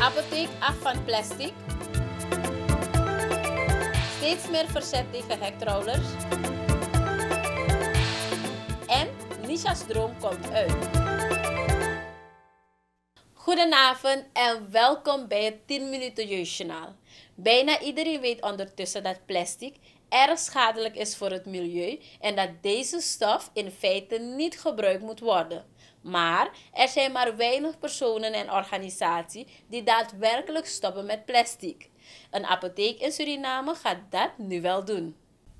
Apotheek af van plastic. Steeds meer verzet tegen hektrollers. En Nisha's droom komt uit. Goedenavond en welkom bij het 10 minuten jeugdjournaal. Bijna iedereen weet ondertussen dat plastic erg schadelijk is voor het milieu en dat deze stof in feite niet gebruikt moet worden. Maar er zijn maar weinig personen en organisaties die daadwerkelijk stoppen met plastic. Een apotheek in Suriname gaat dat nu wel doen.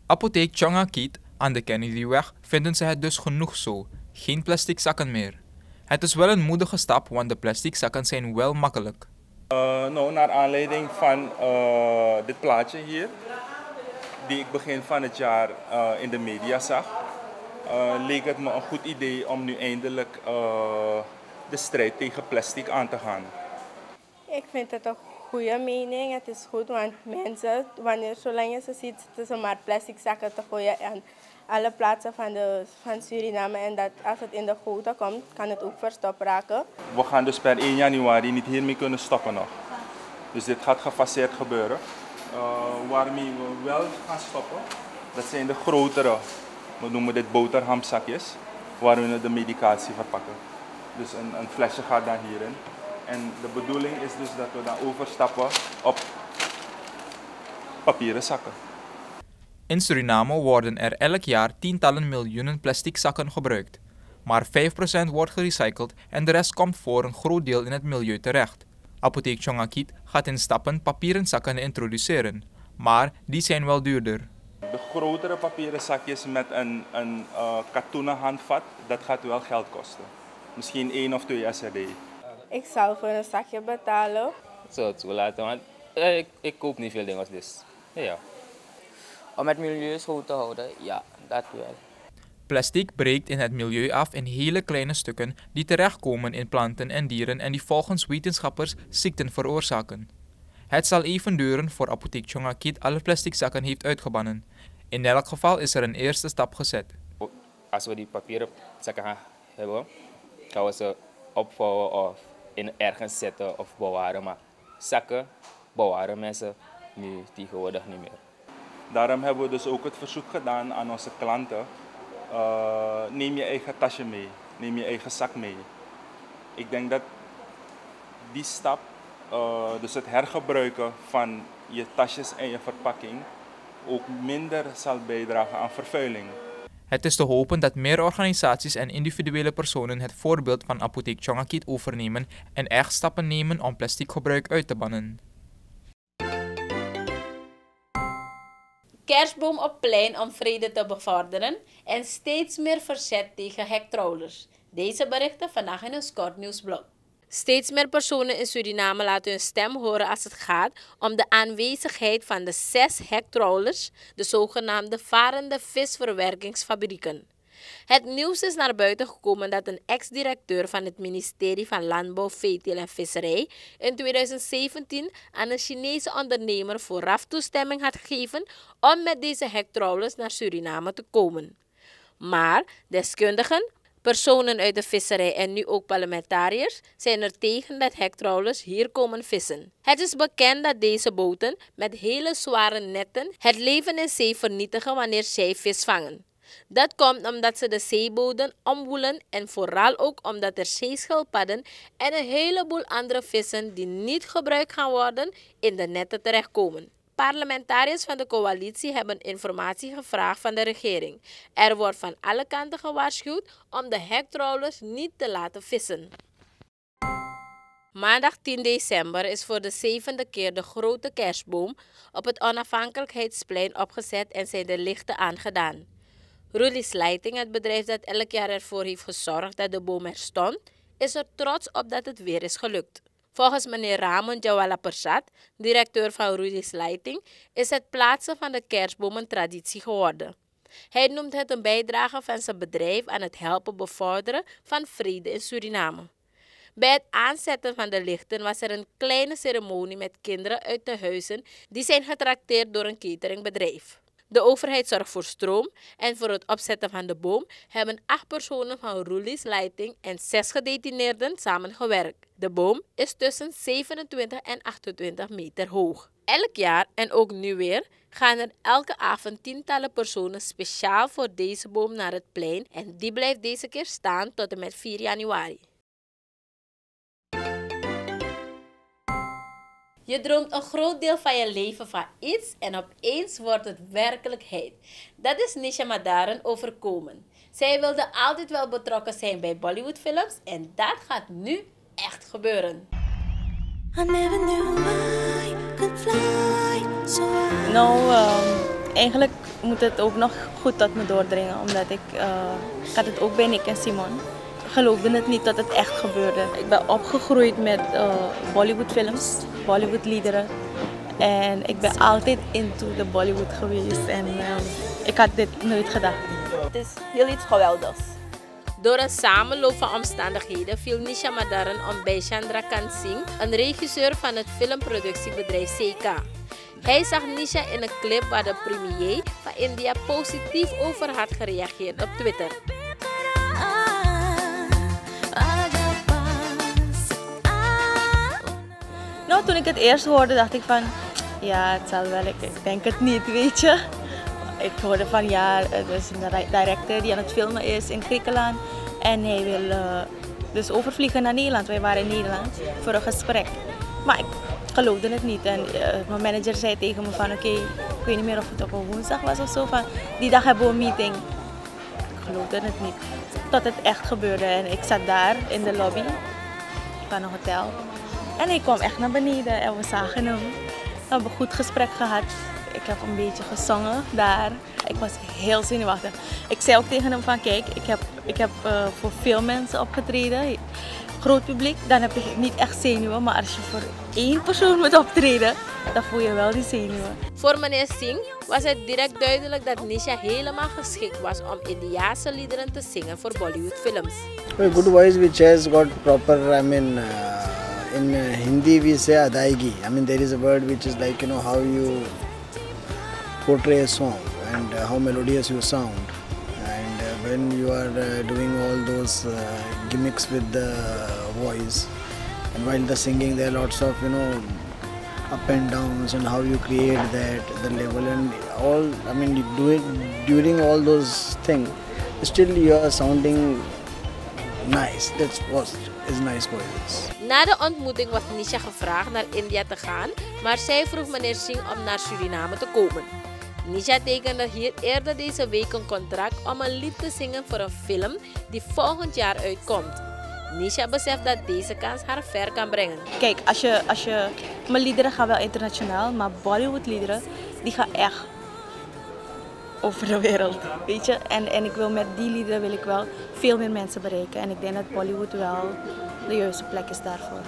Apotheek Chongakiet aan de Kennedyweg vinden ze het dus genoeg zo. Geen plastic zakken meer. Het is wel een moedige stap, want de plastic zakken zijn wel makkelijk. Uh, nou, naar aanleiding van uh, dit plaatje hier, die ik begin van het jaar uh, in de media zag, leek het me een goed idee om nu eindelijk de strijd tegen plastic aan te gaan. Ik vind het een goede mening. Het is goed, want mensen, wanneer zolang je ze ziet, zitten ze maar plastic zakken te gooien aan alle plaatsen van, de, van Suriname. En dat als het in de goten komt, kan het ook verstopt raken. We gaan dus per 1 januari niet hiermee kunnen stoppen nog. Dus dit gaat gefaseerd gebeuren. Uh, waarmee we wel gaan stoppen, dat zijn de grotere, we noemen dit boterhamzakjes, waarin we de medicatie verpakken. Dus een, een flesje gaat dan hierin. En de bedoeling is dus dat we dan overstappen op papieren zakken. In Suriname worden er elk jaar tientallen miljoenen plastic zakken gebruikt. Maar 5% wordt gerecycled en de rest komt voor een groot deel in het milieu terecht. Apotheek Chongakit gaat in stappen papieren zakken introduceren, maar die zijn wel duurder. De grotere papieren zakjes met een, een uh, katoenen handvat, dat gaat wel geld kosten. Misschien 1 of 2 SRD. Ik zal voor een zakje betalen. Ik zou het toelaten, want eh, ik, ik koop niet veel dingen dus. Ja. Om het milieu schoon te houden, ja, dat wel. Plastic breekt in het milieu af in hele kleine stukken die terechtkomen in planten en dieren en die volgens wetenschappers ziekten veroorzaken. Het zal even duren voor apotheek Chongakit alle plastic zakken heeft uitgebannen. In elk geval is er een eerste stap gezet. Als we die papieren zakken gaan hebben, gaan we ze opvouwen of in ergens zetten of bewaren. Maar zakken bewaren mensen nu tegenwoordig niet meer. Daarom hebben we dus ook het verzoek gedaan aan onze klanten. Uh, neem je eigen tasje mee, neem je eigen zak mee. Ik denk dat die stap, uh, dus het hergebruiken van je tasjes en je verpakking, ook minder zal bijdragen aan vervuiling. Het is te hopen dat meer organisaties en individuele personen het voorbeeld van apotheek Chongakit overnemen en echt stappen nemen om plastic gebruik uit te bannen. Kerstboom op plein om vrede te bevorderen en steeds meer verzet tegen hektrollers. Deze berichten vandaag in een kort nieuwsblog. Steeds meer personen in Suriname laten hun stem horen als het gaat om de aanwezigheid van de zes hektrollers, de zogenaamde varende visverwerkingsfabrieken. Het nieuws is naar buiten gekomen dat een ex-directeur van het ministerie van Landbouw, Veeteelt en Visserij in 2017 aan een Chinese ondernemer vooraf toestemming had gegeven om met deze hektrollers naar Suriname te komen. Maar deskundigen, personen uit de visserij en nu ook parlementariërs zijn er tegen dat hektrollers hier komen vissen. Het is bekend dat deze boten met hele zware netten het leven in zee vernietigen wanneer zij vis vangen. Dat komt omdat ze de zeebodem omwoelen en vooral ook omdat er zeeschildpadden en een heleboel andere vissen die niet gebruikt gaan worden in de netten terechtkomen. Parlementariërs van de coalitie hebben informatie gevraagd van de regering. Er wordt van alle kanten gewaarschuwd om de hektrollers niet te laten vissen. Maandag 10 december is voor de zevende keer de grote kerstboom op het onafhankelijkheidsplein opgezet en zijn de lichten aangedaan. Rudy's Lighting, het bedrijf dat elk jaar ervoor heeft gezorgd dat de boom er stond, is er trots op dat het weer is gelukt. Volgens meneer Ramon Jawala Persat, directeur van Rudy's Lighting, is het plaatsen van de kerstboom een traditie geworden. Hij noemt het een bijdrage van zijn bedrijf aan het helpen bevorderen van vrede in Suriname. Bij het aanzetten van de lichten was er een kleine ceremonie met kinderen uit de huizen die zijn getrakteerd door een cateringbedrijf. De overheid zorgt voor stroom en voor het opzetten van de boom hebben acht personen van Roelies Lighting en zes gedetineerden samengewerkt. De boom is tussen 27 en 28 meter hoog. Elk jaar en ook nu weer gaan er elke avond tientallen personen speciaal voor deze boom naar het plein en die blijft deze keer staan tot en met 4 januari. Je droomt een groot deel van je leven van iets en opeens wordt het werkelijkheid. Dat is Nisha Madaren overkomen. Zij wilde altijd wel betrokken zijn bij Bollywoodfilms en dat gaat nu echt gebeuren. I never knew I could fly so Nou, um, eigenlijk moet het ook nog goed tot me doordringen, omdat ik, uh, ik had het ook bij Nick en Simon geloofde het niet dat het echt gebeurde. Ik ben opgegroeid met uh, Bollywoodfilms, Bollywoodliederen. En ik ben altijd into de Bollywood geweest. En um, ik had dit nooit gedacht. Het is heel iets geweldigs. Door een samenloop van omstandigheden viel Nisha Madaran om bij Chandra Kant Singh, een regisseur van het filmproductiebedrijf CK. Hij zag Nisha in een clip waar de premier van India positief over had gereageerd op Twitter. Toen ik het eerst hoorde, dacht ik van, ja, het zal wel, ik, denk het niet, weet je. Ik hoorde van, ja, er is een director die aan het filmen is in Griekenland. En hij wil uh, dus overvliegen naar Nederland. Wij waren in Nederland voor een gesprek. Maar ik geloofde het niet. En uh, mijn manager zei tegen me van, oké, ik weet niet meer of het op een woensdag was of zo. Van, die dag hebben we een meeting. Ik geloofde het niet. Tot het echt gebeurde. En ik zat daar in de lobby van een hotel. En hij kwam echt naar beneden en we zagen hem. We hebben een goed gesprek gehad. Ik heb een beetje gezongen daar. Ik was heel zenuwachtig. Ik zei ook tegen hem van kijk, ik heb, ik heb uh, voor veel mensen opgetreden. Groot publiek, dan heb je niet echt zenuwen. Maar als je voor één persoon moet optreden, dan voel je wel die zenuwen. Voor meneer Singh was het direct duidelijk dat Nisha helemaal geschikt was om Indiase liederen te zingen voor Bollywoodfilms. A good voice which has got proper, I mean, uh, in uh, Hindi we say adaigi. I mean there is a word which is like you know how you portray a song and uh, how melodious you sound. And uh, when you are doing all those gimmicks with the voice, and while the singing there are lots of you know up and downs and how you create that the level and all. I mean doing during all those things, still you are sounding nice. That's what is nice for Na de ontmoeting was Nisha gevraagd naar India te gaan, maar zij vroeg meneer Singh om naar Suriname te komen. Nisha tekende hier eerder deze week een contract om een lied te zingen voor een film die volgend jaar uitkomt. Nisha beseft dat deze kans haar ver kan brengen. Kijk, als je, als je, mijn liederen gaan wel internationaal, maar Bollywood liederen die gaan echt over de wereld. Weet je? En, en ik wil met die liederen wil ik wel veel meer mensen bereiken. En ik denk dat Bollywood wel de juiste plek is daarvoor.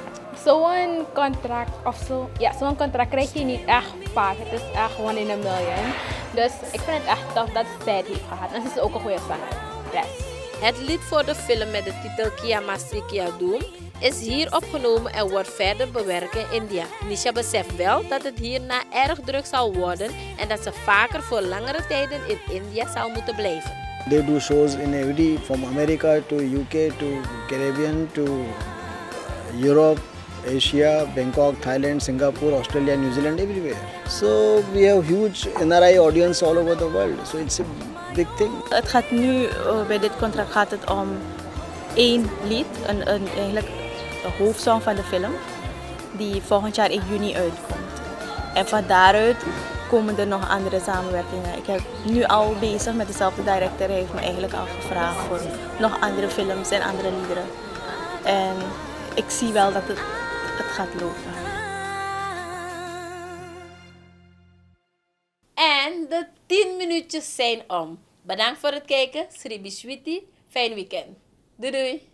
Zo'n contract of zo, ja, zo'n contract krijg je niet echt vaak. Het is echt gewoon in een miljoen. Dus ik vind het echt tof dat zij het heeft gehad. En ze is ook een goede zanger. Yes. Het lied voor de film met de titel Kia Mastri Kia Doom is hier opgenomen en wordt verder bewerkt in India. Nisha beseft wel dat het hierna erg druk zal worden en dat ze vaker voor langere tijden in India zal moeten blijven. They do shows in every from America to UK to Caribbean to Europe, Asia, Bangkok, Thailand, Singapore, Australia, New Zealand, everywhere. So we have huge NRI audience all over the world. So it's a big thing. Het gaat nu uh, bij dit contract gaat het om één lied, een, een, eigenlijk de hoofdsong van de film, die volgend jaar in juni uitkomt. En van daaruit komen er nog andere samenwerkingen. Ik heb nu al bezig met dezelfde director. Hij heeft me eigenlijk al gevraagd voor nog andere films en andere liederen. En ik zie wel dat het, het gaat lopen. En de 10 minuutjes zijn om. Bedankt voor het kijken. Sri Bishwiti. Fijn weekend. Doei doei.